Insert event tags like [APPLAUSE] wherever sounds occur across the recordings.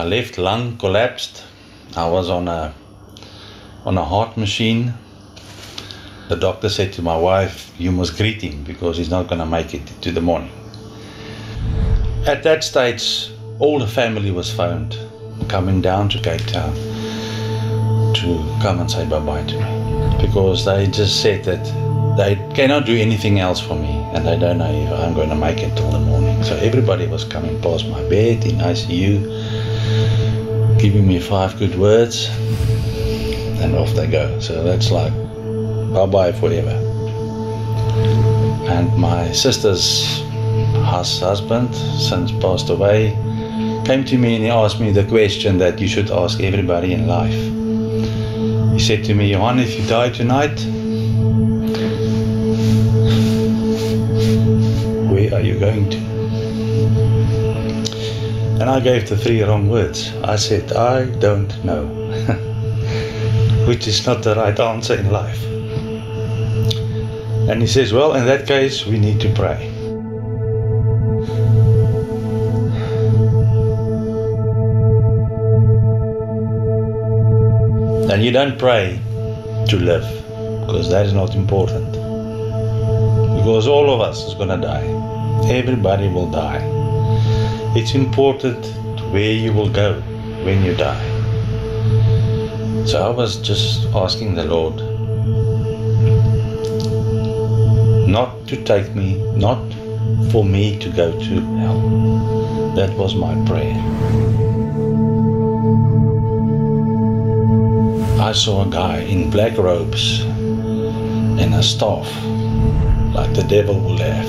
My left lung collapsed. I was on a on a heart machine. The doctor said to my wife, "You must greet him because he's not going to make it to the morning." At that stage, all the family was phoned coming down to Cape Town to come and say bye bye to me because they just said that they cannot do anything else for me and they don't know if I'm going to make it till the morning. So everybody was coming past my bed in ICU, giving me five good words, and off they go. So that's like bye bye forever. And my sister's husband, since passed away, came to me and he asked me the question that you should ask everybody in life. He said to me, Johan, if you die tonight, where are you going to? And I gave the three wrong words. I said, I don't know, [LAUGHS] which is not the right answer in life. And he says, Well, in that case, we need to pray. And you don't pray to live, because that is not important. Because all of us is going to die. Everybody will die. It's important where you will go when you die. So I was just asking the Lord not to take me, not for me to go to hell. That was my prayer. I saw a guy in black robes and a staff, like the devil will have,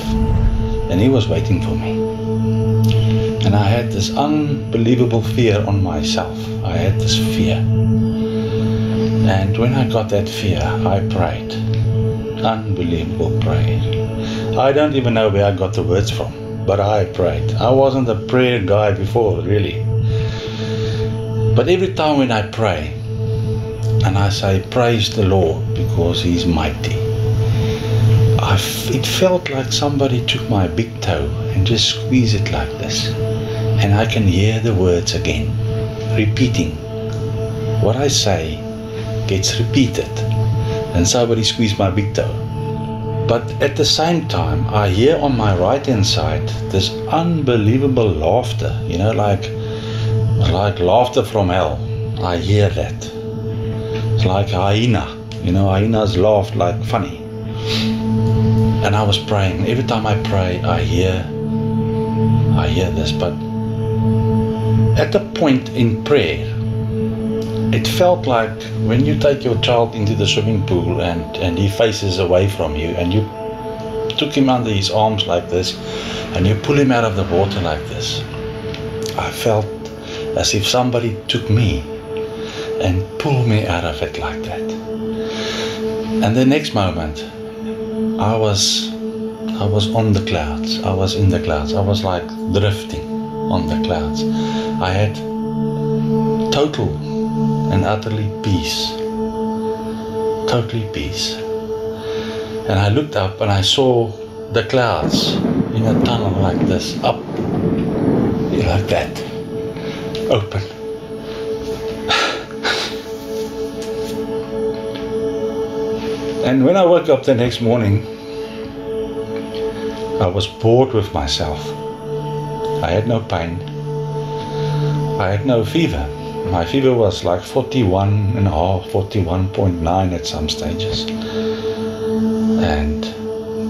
and he was waiting for me. And I had this unbelievable fear on myself. I had this fear. And when I got that fear, I prayed. Unbelievable prayer. I don't even know where I got the words from, but I prayed. I wasn't a prayer guy before, really. But every time when I pray, and I say, Praise the Lord because He's mighty. It felt like somebody took my big toe and just squeezed it like this. And I can hear the words again, repeating. What I say gets repeated. And somebody squeezed my big toe. But at the same time, I hear on my right hand side this unbelievable laughter, you know, like, like laughter from hell. I hear that. It's like hyena. You know, hyenas laugh like funny. And I was praying. Every time I pray, I hear, I hear this. But at a point in prayer, it felt like when you take your child into the swimming pool and, and he faces away from you and you took him under his arms like this and you pull him out of the water like this. I felt as if somebody took me and pulled me out of it like that. And the next moment, I was I was on the clouds. I was in the clouds. I was like drifting on the clouds. I had total and utterly peace. Totally peace. And I looked up and I saw the clouds in a tunnel like this, up like that, open. [SIGHS] And when I woke up the next morning, I was bored with myself. I had no pain. I had no fever. My fever was like 41 and a half, 41.9 at some stages. And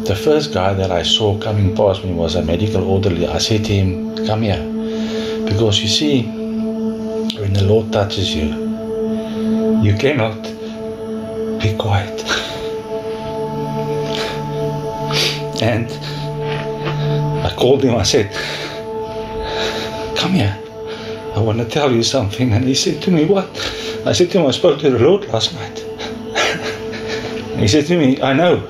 the first guy that I saw coming past me was a medical orderly. I said to him, Come here. Because you see, when the Lord touches you, you cannot be quiet. [LAUGHS] and I called him, I said, Come here. I want to tell you something. And he said to me, What? I said to him, I spoke to the Lord last night. [LAUGHS] he said to me, I know.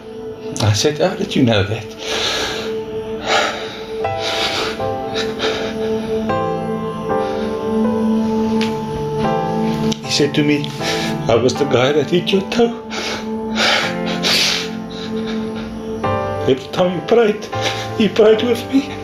I said, How did you know that? [SIGHS] He said to me, I was the guy that hit your toe. [SIGHS] Every time you prayed, he prayed with me.